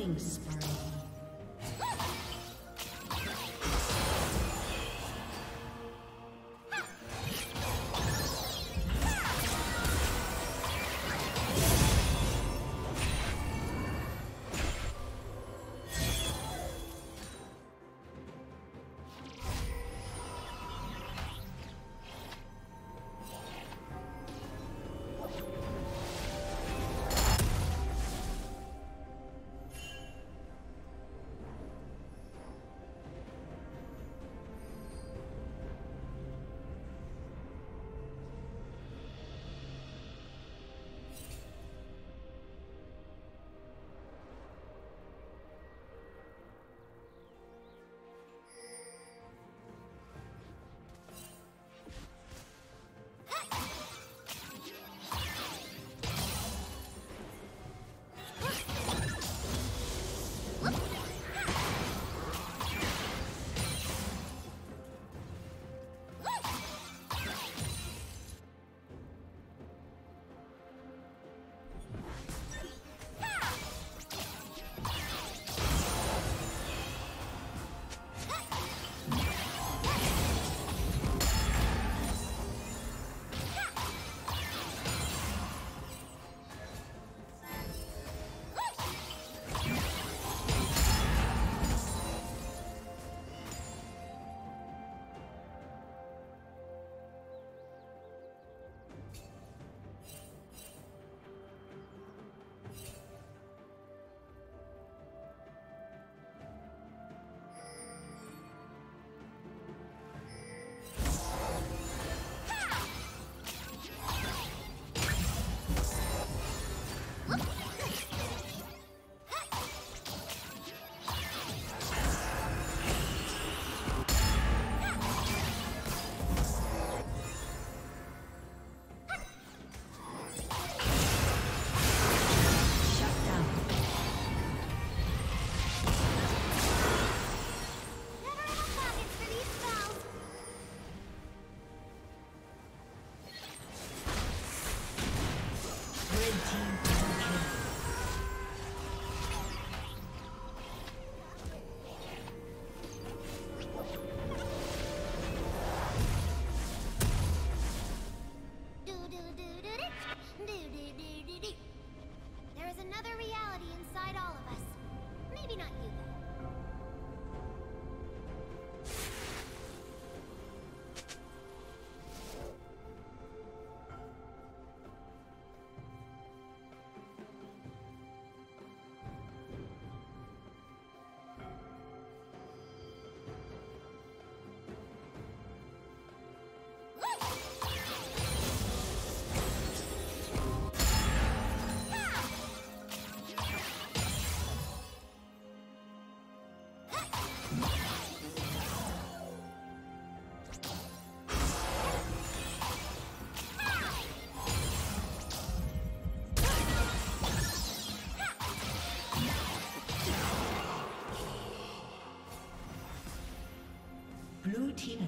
Killing spree.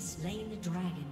Slain the dragon.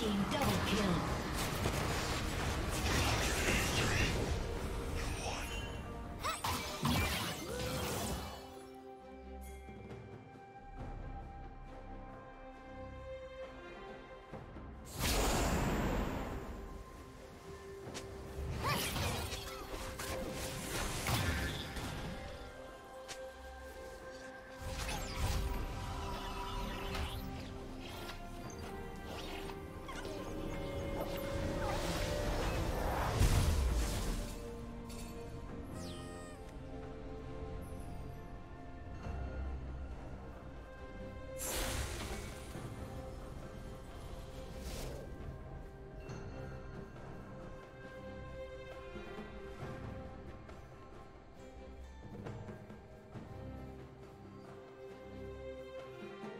Team double kill.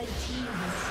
Red team has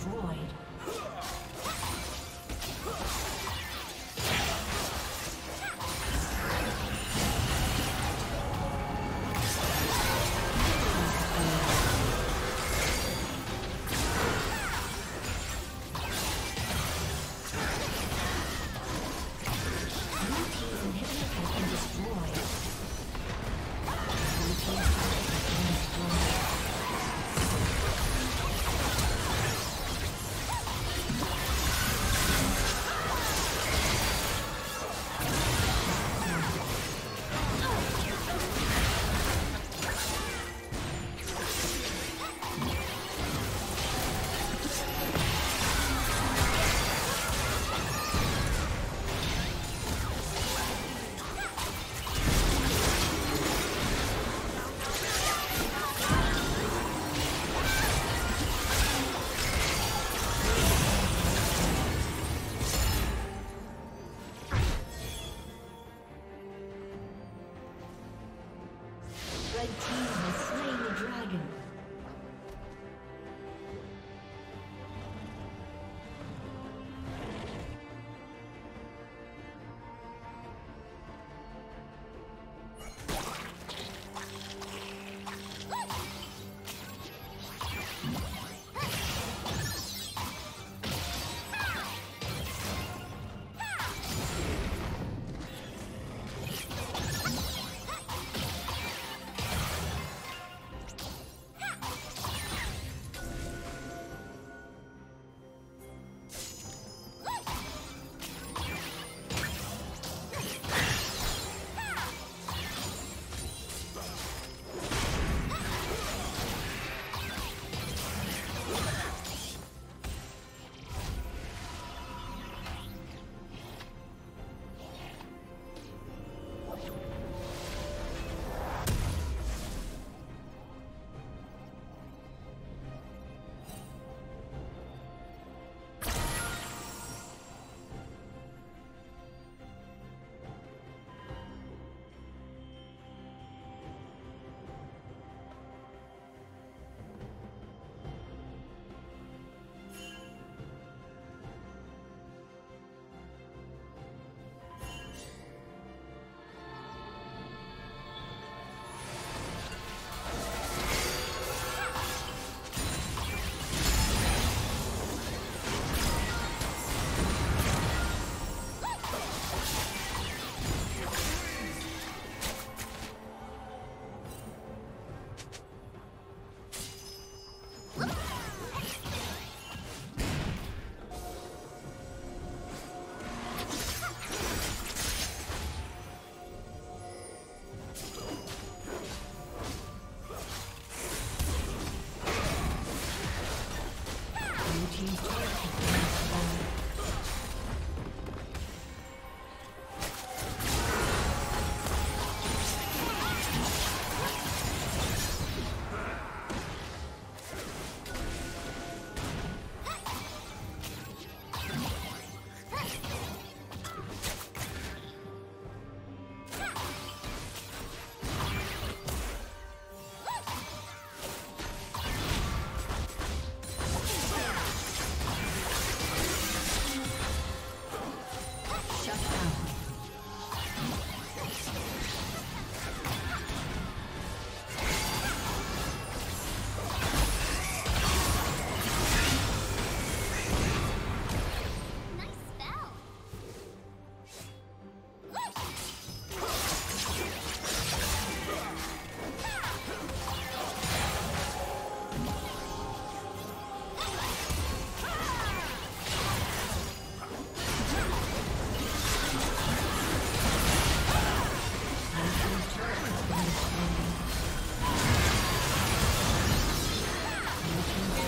destroyed.